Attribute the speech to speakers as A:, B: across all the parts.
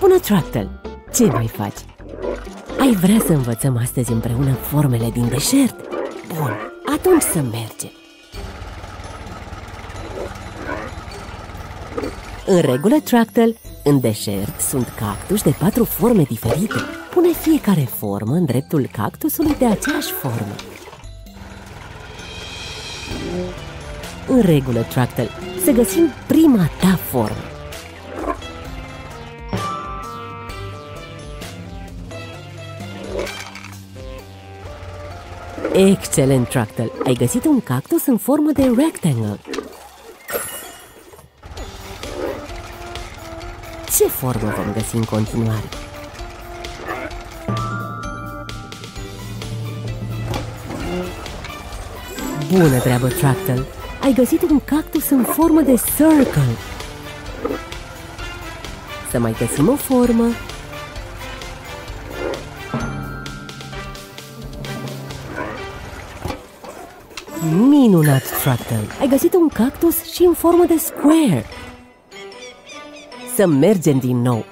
A: Bună, Tractel! Ce mai faci? Ai vrea să învățăm astăzi împreună formele din deșert? Bun, atunci să mergem! În regulă, Tractel, în deșert sunt cactus de patru forme diferite. Pune fiecare formă în dreptul cactusului de aceeași formă. În regulă, Tractel, să găsim prima ta formă. Excelent, Tractel! Ai găsit un cactus în formă de rectangle. Ce formă vom găsi în continuare? Bună treabă, Tractel! Ai găsit un cactus în formă de circle. Să mai găsim o formă. Minunat, Tractel! Ai găsit un cactus și în formă de square. Să mergem din nou.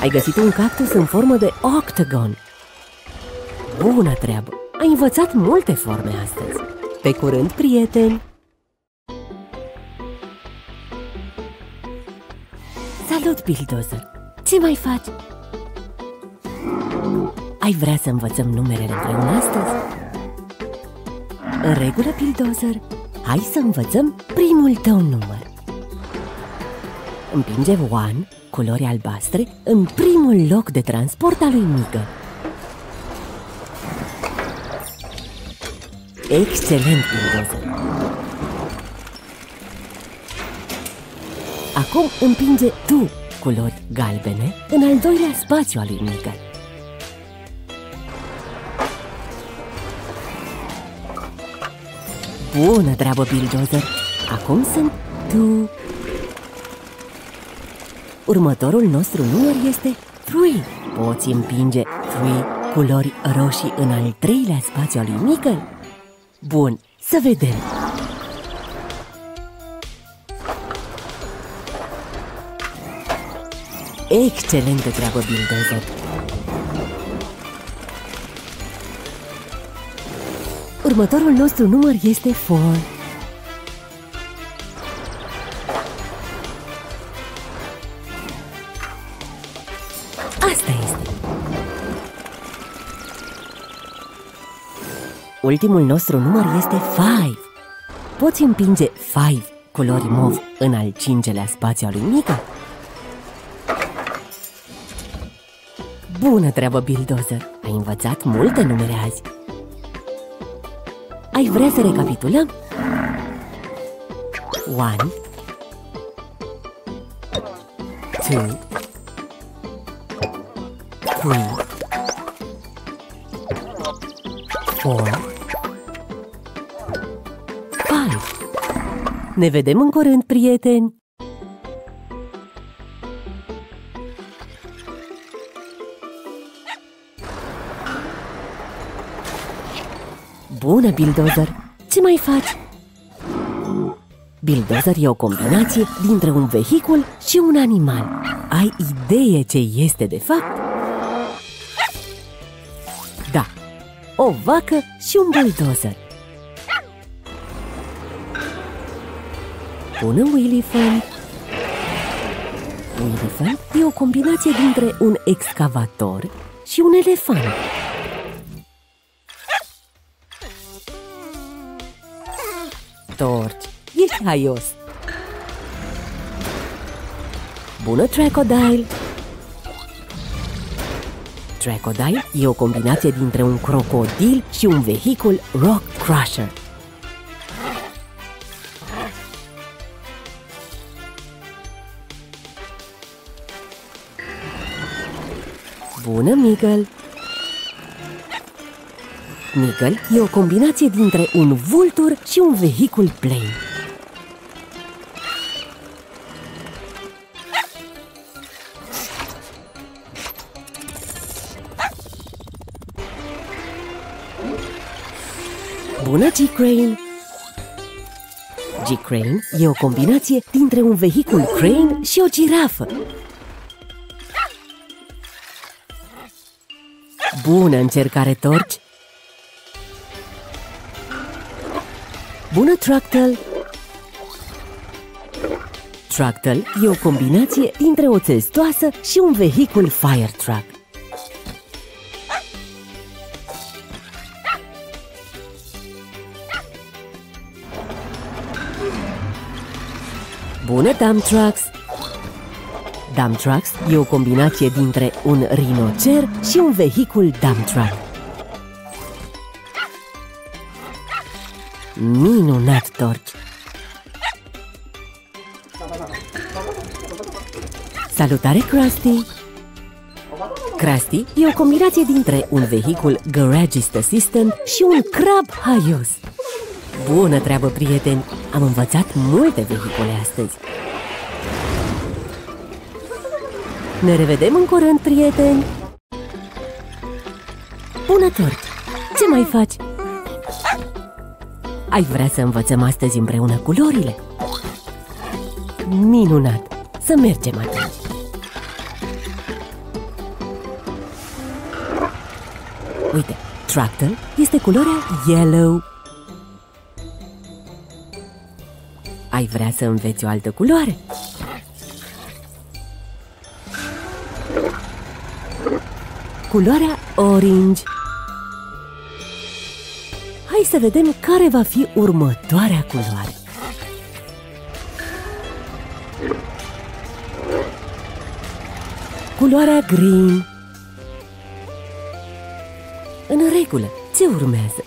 A: Ai găsit un cactus în formă de octagon. Bună treabă! Ai învățat multe forme astăzi. Pe curând, prieteni! Salut, Bulldozer! Ce mai faci? Ai vrea să învățăm numerele împreună astăzi? În regulă, Bulldozer, hai să învățăm primul tău număr. Împinge One, culori albastre, în primul loc de transport al lui Migă. Excelent, Bulldozer! Acum împinge tu culori galbene în al doilea spațiu al lui Miguel. Bună treabă, Bulldozer! Acum sunt tu. Următorul nostru număr este 3. Poți împinge 3 culori roșii în al treilea spațiu al lui Miguel? Bun, să vedem! Excelentă treabă, Bulldozer! Următorul nostru număr este 4. Asta este. Ultimul nostru număr este 5. Poți împinge 5 culori mov în al cincelea spațiu al lui Mica? Bună treabă, Bulldozer! Ai învățat multe numere azi. Ai vrea să recapitulăm? One Two Three Four Five Ne vedem în curând, prieteni! Bulldozer! Ce mai faci? Bulldozer e o combinație dintre un vehicul și un animal. Ai idee ce este de fapt? Da, o vacă și un bulldozer. Bună, Willifant! Willifant e o combinație dintre un excavator și un elefant. Torci, ești haios! Bună, Tracodile! Tracodile e o combinație dintre un crocodil și un vehicul Rock Crusher. Bună, Miguel! Nigel e o combinație dintre un vultur și un vehicul plane. Bună, G-Crane! G-Crane e o combinație dintre un vehicul crane și o girafă. Bună încercare, Torci! Bună, Tractal! Tractal e o combinație dintre o țestoasă și un vehicul fire truck. Bună, Dump Trucks! Dump Trucks e o combinație dintre un rinocer și un vehicul dump truck. Minunat, torci! Salutare, Krusty! Krusty e o combinație dintre un vehicul Garagist Assistant și un crab haios. Bună treabă, prieteni! Am învățat multe vehicule astăzi. Ne revedem în curând, prieteni! Bună, tort! Ce mai faci? Ai vrea să învățăm astăzi împreună culorile? Minunat! Să mergem atunci! Uite, Tractor este culoarea yellow. Ai vrea să înveți o altă culoare? Culoarea orange. Hai să vedem care va fi următoarea culoare. Culoarea green. În regulă, ce urmează?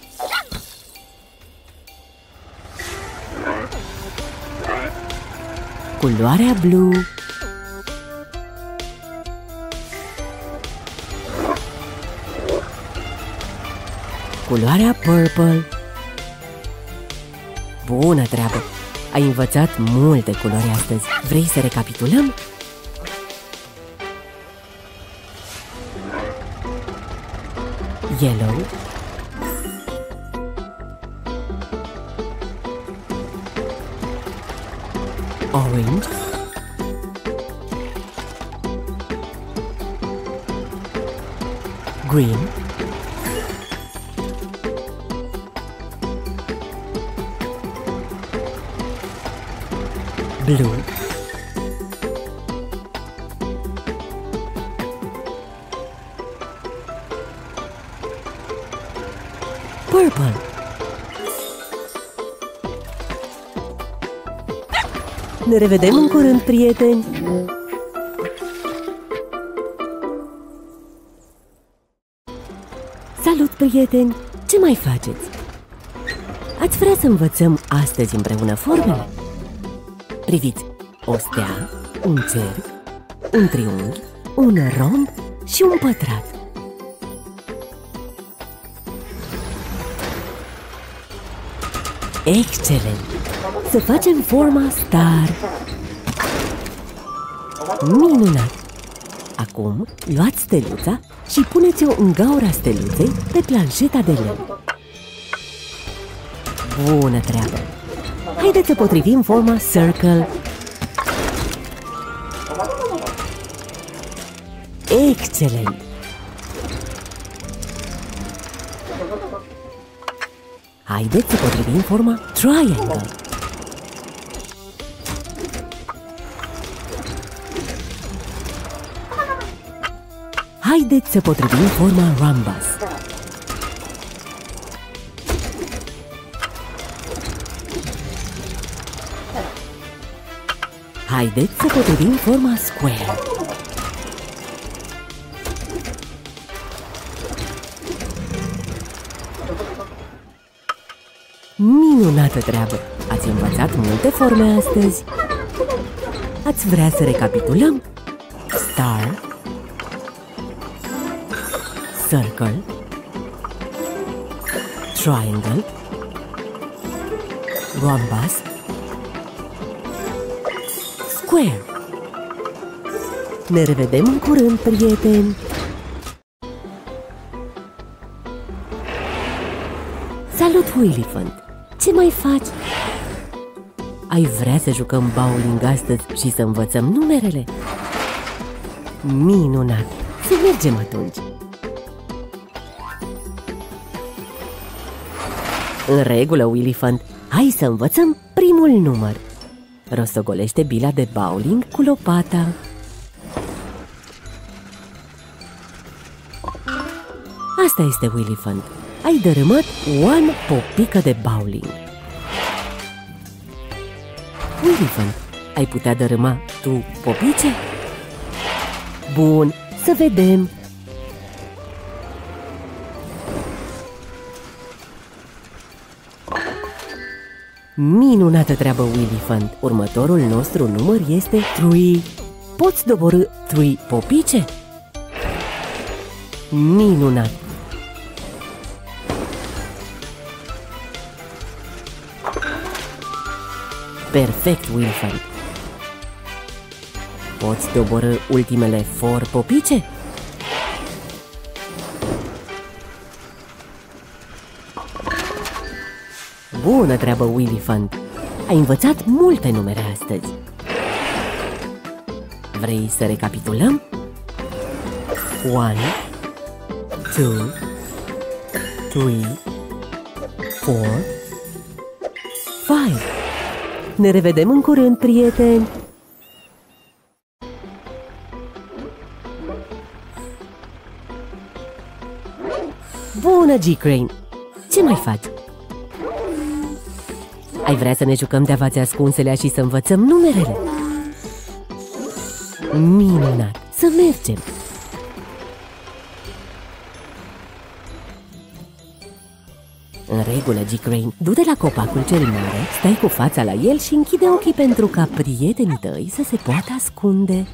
A: Culoarea blue. Culoarea purple. Bună treabă! Ai învățat multe culori astăzi. Vrei să recapitulăm? Yellow Orange Green Blue Purple Ne revedem în curând, prieteni! Salut, prieteni! Ce mai faceți? Ați vrea să învățăm astăzi împreună formele? Priviți! O stea, un cerc, un triunghi, un romb și un pătrat. Excelent! Să facem forma star! Minunat! Acum luați steluța și puneți-o în gaura steluței pe planșeta de lemn. Bună treabă! Haideți să potrivim forma circle. Excelent! Haideți să potrivim forma triangle. Haideți să potrivim forma rhombus. Haideți să potrivim forma square. Minunată treabă! Ați învățat multe forme astăzi? Ați vrea să recapitulăm? Star Circle Triangle Rhombus Square Ne revedem în curând, prieteni! Salut, Willifant! Ce mai faci? Ai vrea să jucăm bowling astăzi și să învățăm numerele? Minunat! Să mergem atunci! În regulă, Willifant, hai să învățăm primul număr. Rostogolește bila de bowling cu lopata. Asta este Willifant. Ai dărâmat one popică de bowling. Willifant, ai putea dărâma tu popice? Bun, să vedem! Minunată treabă, Willifant! Următorul nostru număr este 3. Poți doborâ 3 popice? Minunat! Perfect, Wilfred! Poți doborâ ultimele for popice? Bună treabă, Willifant! Ai învățat multe numere astăzi. Vrei să recapitulăm? 1 2 3 4 5 Ne revedem în curând, prieteni! Bună, G-Crane! Ce mai faci? Ai vrea să ne jucăm de avați ascunselea și să învățăm numerele? Minunat! Să mergem! În regulă, G-Crane, du-te la copacul cel mare, stai cu fața la el și închide ochii pentru ca prietenii tăi să se poată ascunde.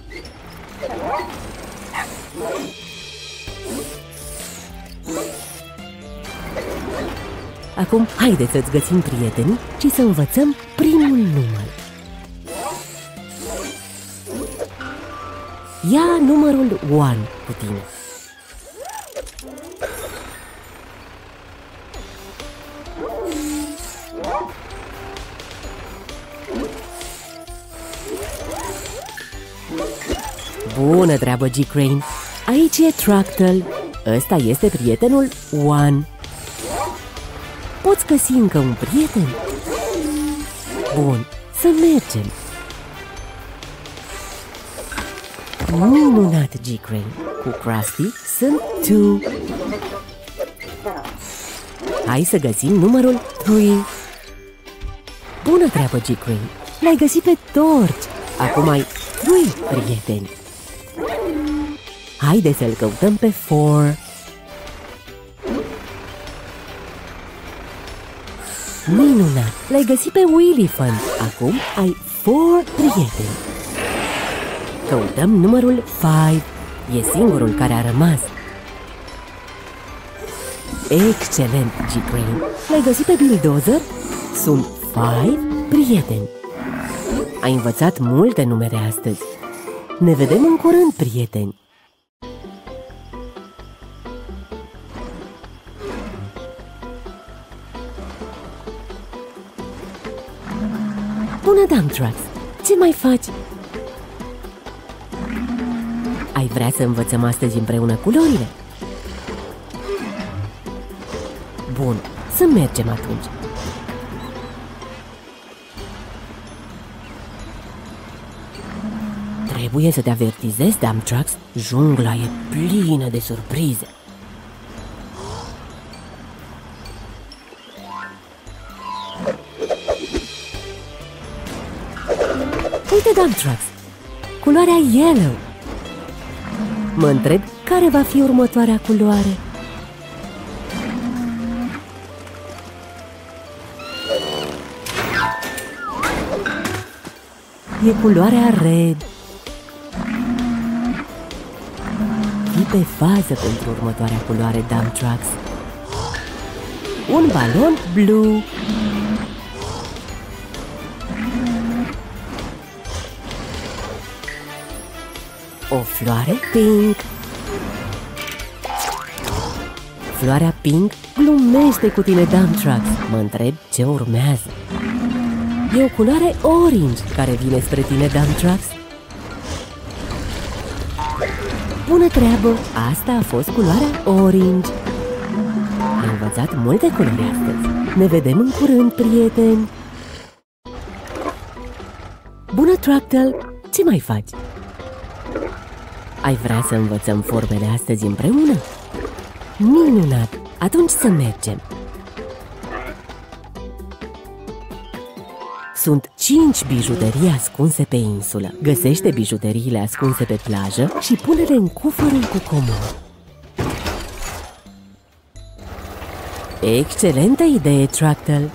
A: Acum, haideți să-ți găsim prietenii și să învățăm primul număr. Ia numărul 1 cu tine. Bună treabă, G-Crane! Aici e Tractal. Ăsta este prietenul One. Poți găsi încă un prieten? Bun, să mergem! Minunat, G-Crane! Cu Krusty sunt two. Hai să găsim numărul 3. Bună treabă, G-Crane! L-ai găsit pe torci! Acum ai 3 prieteni. Haide să-l căutăm pe 4. Minunat! L-ai găsit pe Willy Fun. Acum ai 4 prieteni. Căutăm numărul 5. E singurul care a rămas. Excelent, G-Crane! L-ai găsit pe Bulldozer? Sunt 5 prieteni. Ai învățat multe numere astăzi. Ne vedem în curând, prieteni! Bună, Dumtrax! Ce mai faci? Ai vrea să învățăm astăzi împreună culorile? Bun, să mergem atunci. Trebuie să te avertizezi, Dumtrax, jungla e plină de surprize. Uite, Dumtrax, culoarea yellow. Mă întreb care va fi următoarea culoare. E culoarea red. Fii pe fază pentru următoarea culoare Dump Trucks. Un balon blue. Floare pink. floarea Pink glumește cu tine, Dump Trucks. Mă întreb ce urmează. E o culoare orange care vine spre tine, Dump Trucks. Bună treabă! Asta a fost culoarea orange. Ai învățat multe culori astăzi. Ne vedem în curând, prieteni! Bună, Tractel! Ce mai faci? Ai vrea să învățăm formele astăzi împreună? Minunat! Atunci să mergem! Sunt cinci bijuterii ascunse pe insulă. Găsește bijuteriile ascunse pe plajă și pune-le în cufărul cu comod. Excelentă idee, Tractel!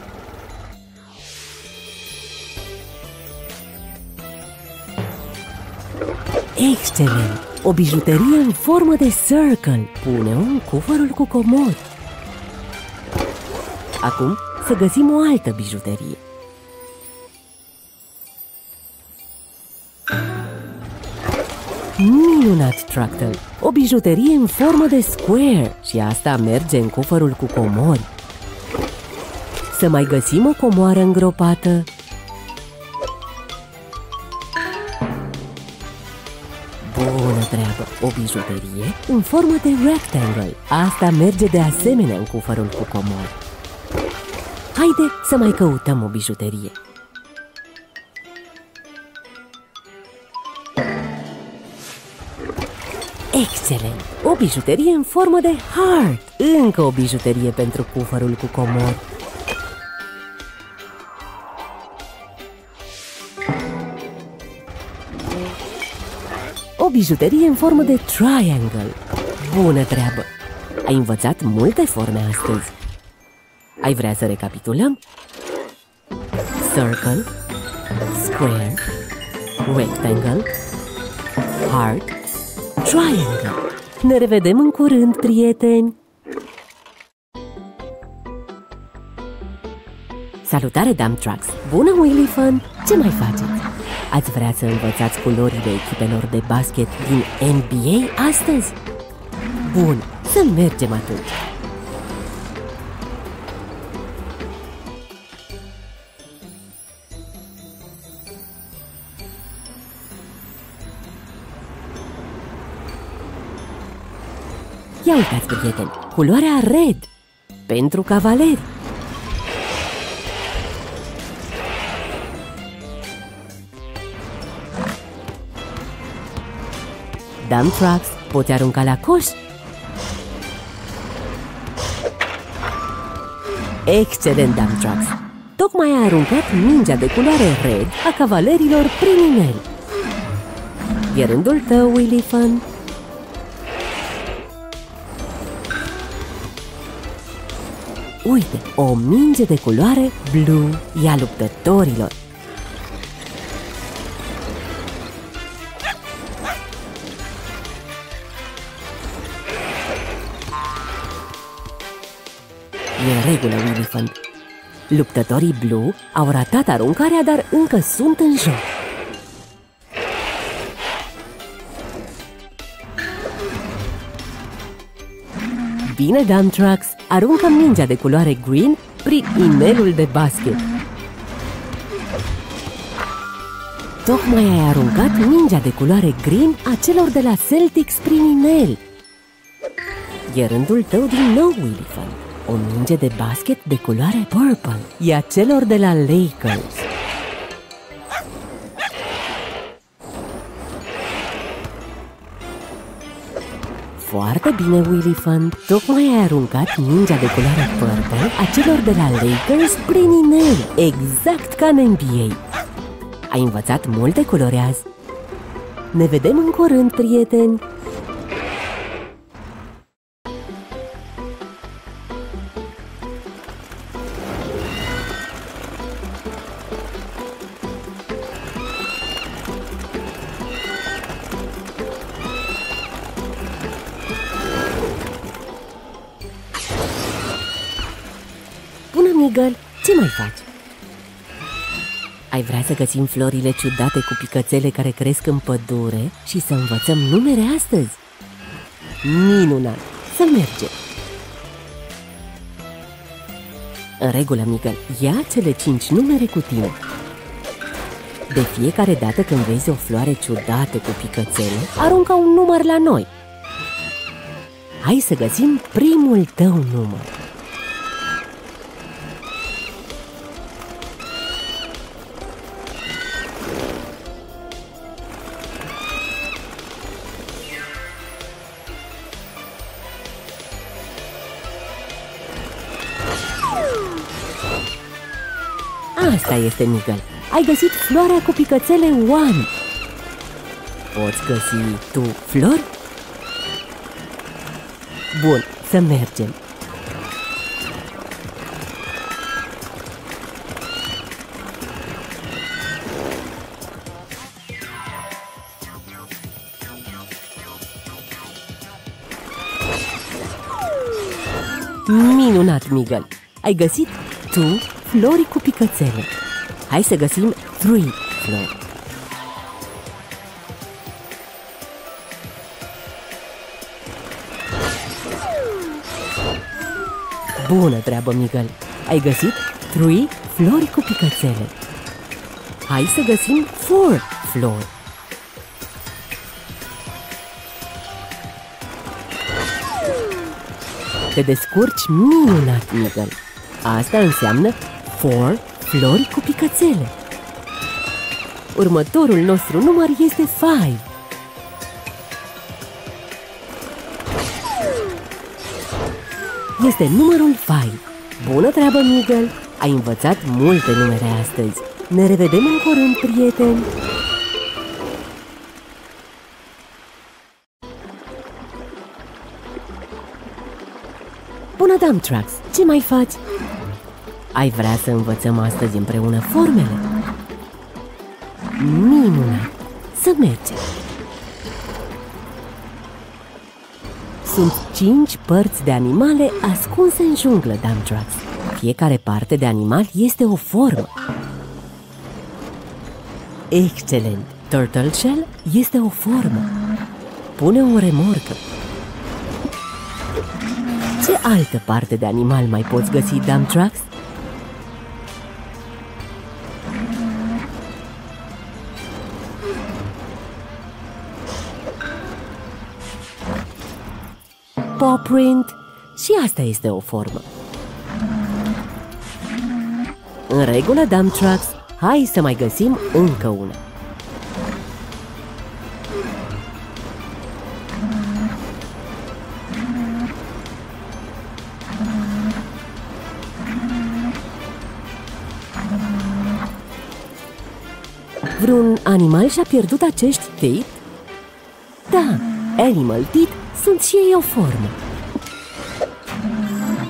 A: Excelent! O bijuterie în formă de circle. Pune-o în cufărul cu comod. Acum să găsim o altă bijuterie. Minunat, Tractel! O bijuterie în formă de square și asta merge în cufărul cu comori. Să mai găsim o comoară îngropată. O bijuterie în formă de rectangle. Asta merge de asemenea în cufărul cu comori. Haide să mai căutăm o bijuterie. Excelent! O bijuterie în formă de heart! Încă o bijuterie pentru cufărul cu comor. O bijuterie în formă de triangle. Bună treabă! Ai învățat multe forme astăzi. Ai vrea să recapitulăm? Circle, square, rectangle, heart, Triangle! Ne revedem în curând, prieteni! Salutare, Dump Trucks! Bună, Willy Fun! Ce mai faceți? Ați vrea să învățați culorile echipelor de basket din NBA astăzi? Bun, să mergem atunci! Ia uitați, prieteni, culoarea red pentru cavaleri. Dump trucks, poți arunca la coș? Excelent, dump trucks! Tocmai ai aruncat mingea de culoare red a cavalerilor prin inel. E rândul tău, Willy Fun. Uite, o minge de culoare blue e a luptătorilor. Regulă, Willifant. Luptătorii Blue au ratat aruncarea, dar încă sunt în joc. Bine, Dump Trucks, aruncă mingea de culoare green prin inelul de basket. Tocmai ai aruncat mingea de culoare green a celor de la Celtics prin inel. E rândul tău din nou, Willy Fun. O minge de basket de culoare purple e a celor de la Lakers. Foarte bine, Willy Fun. Tocmai ai aruncat mingea de culoare purple a celor de la Lakers prin inel, exact ca în NBA. Ai învățat multe culori azi. Ne vedem în curând, prieteni! Miguel, ce mai faci? Ai vrea să găsim florile ciudate cu picățele care cresc în pădure și să învățăm numere astăzi? Minunat! Să mergem! În regulă, Miguel, ia cele cinci numere cu tine. De fiecare dată când vezi o floare ciudată cu picățele, aruncă un număr la noi. Hai să găsim primul tău număr. Asta este, Miguel. Ai găsit floarea cu picățele One. Poți găsi tu flori? Bun, să mergem. Minunat, Miguel! Ai găsit tu flori cu picățele. Hai să găsim three flori. Bună treabă, Miguel! Ai găsit three flori cu picățele. Hai să găsim four flori. Te descurci minunat, Miguel! Asta înseamnă four flori cu picățele. Următorul nostru număr este five. Este numărul 5. Bună treabă, Miguel! Ai învățat multe numere astăzi. Ne revedem în curând, prieteni! Bună, Dumtrax! Ce mai faci? Ai vrea să învățăm astăzi împreună formele? Minunat! Să mergem! Sunt cinci părți de animale ascunse în junglă, Dumtrax. Fiecare parte de animal este o formă. Excelent! Turtle Shell este o formă. Pune o remorcă. Ce altă parte de animal mai poți găsi, Dumtrax? Print și asta este o formă. În regulă, dump trucks, hai să mai găsim încă una. Vreun animal și-a pierdut acești teeth? Da, animal teeth sunt și ei o formă.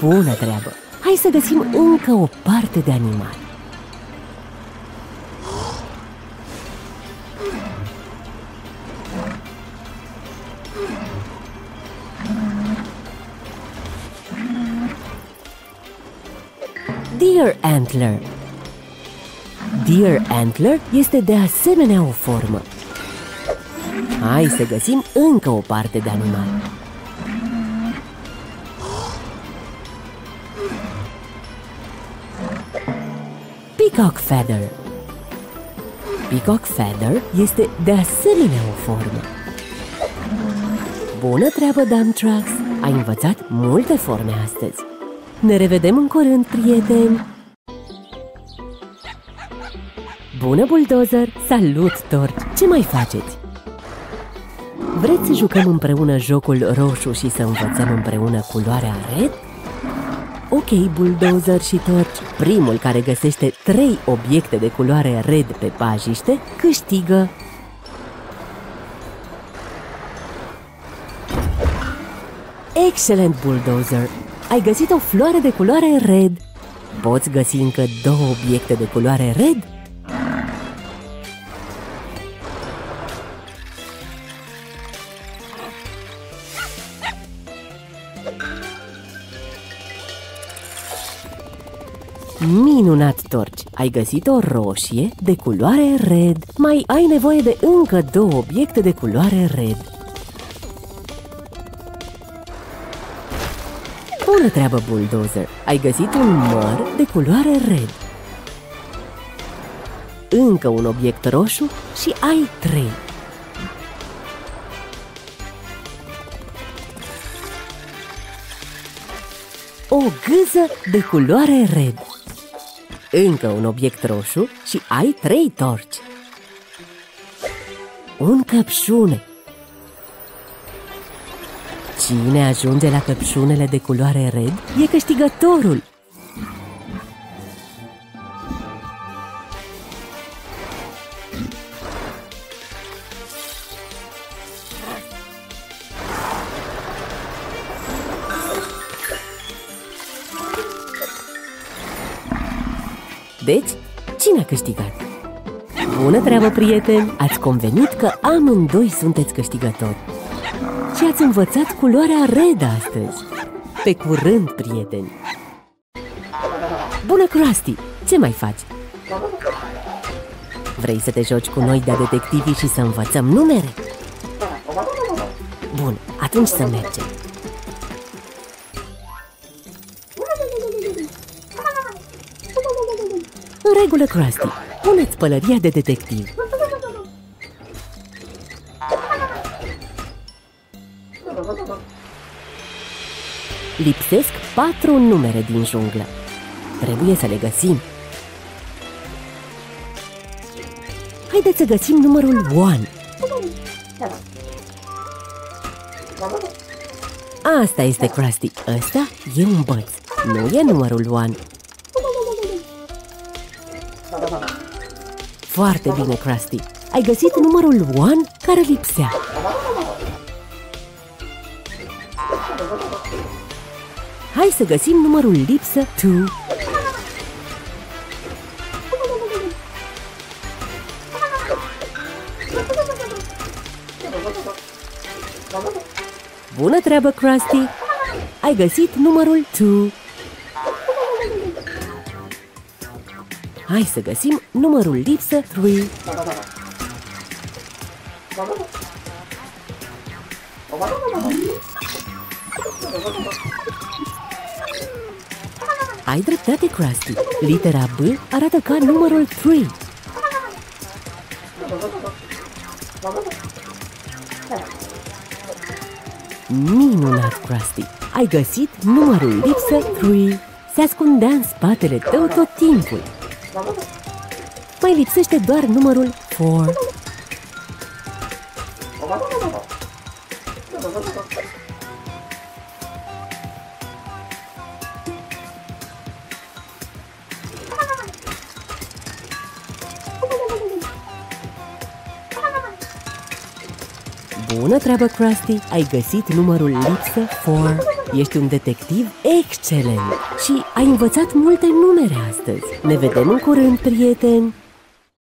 A: Bună treabă! Hai să găsim încă o parte de animal. Deer Antler Deer Antler este de asemenea o formă. Hai să găsim încă o parte de animal. Peacock Feather Peacock Feather este de asemenea o formă. Bună treabă, Dumtrax! Ai învățat multe forme astăzi. Ne revedem în curând, prieteni! Bună, Bulldozer! Salut, Torch! Ce mai faceți? Vreți să jucăm împreună jocul roșu și să învățăm împreună culoarea red? Ok, bulldozer și torci, primul care găsește trei obiecte de culoare red pe pajiște câștigă Excelent, bulldozer! Ai găsit o floare de culoare red. Poți găsi încă două obiecte de culoare red? Minunat, Torci! Ai găsit o roșie de culoare red. Mai ai nevoie de încă două obiecte de culoare red. Bună treabă, Bulldozer! Ai găsit un măr de culoare red. Încă un obiect roșu și ai trei. O gâză de culoare red. Încă un obiect roșu și ai trei torci. Un căpșune. Cine ajunge la căpșunele de culoare red e câștigătorul. Deci, cine a câștigat? Bună treabă, prieteni! Ați convenit că amândoi sunteți câștigători și ați învățat culoarea red astăzi. Pe curând, prieteni! Bună, Krusty! Ce mai faci? Vrei să te joci cu noi de-a detectivii și să învățăm numere? Bun, atunci să mergem. În regulă, Krusty, puneți pălăria de detectiv. Lipsesc patru numere din junglă. Trebuie să le găsim. Haideți să găsim numărul 1. Asta este Krusty. Ăsta e un băț. Nu e numărul 1. Foarte bine, Krusty. Ai găsit numărul 1 care lipsea. Hai să găsim numărul lipsă 2. Bună treabă, Krusty! Ai găsit numărul 2. Hai să găsim numărul lipsă 3. Ai dreptate, Krusty. Litera B arată ca numărul 3. Minunat, Krusty! Ai găsit numărul lipsă 3. Se ascundea în spatele tău tot timpul. Mai lipsește doar numărul 4. Bună treabă, Krusty! Ai găsit numărul lipsă 4. Ești un detectiv excelent și ai învățat multe numere astăzi. Ne vedem în curând, prieteni!